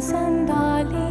and darling.